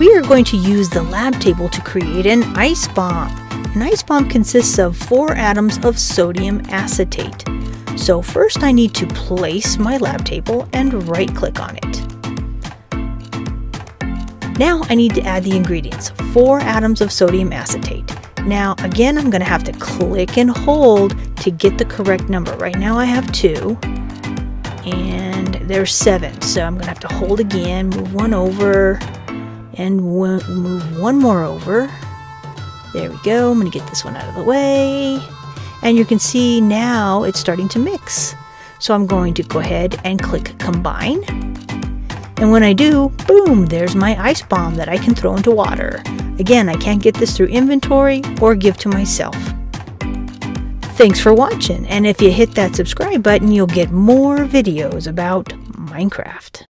we are going to use the lab table to create an ice bomb. An ice bomb consists of four atoms of sodium acetate. So first I need to place my lab table and right click on it. Now I need to add the ingredients, four atoms of sodium acetate. Now again I'm going to have to click and hold to get the correct number. Right now I have two and there's seven so I'm going to have to hold again, move one over, and we'll move one more over. There we go. I'm going to get this one out of the way. And you can see now it's starting to mix. So I'm going to go ahead and click combine. And when I do, boom, there's my ice bomb that I can throw into water. Again, I can't get this through inventory or give to myself. Thanks for watching, and if you hit that subscribe button, you'll get more videos about Minecraft.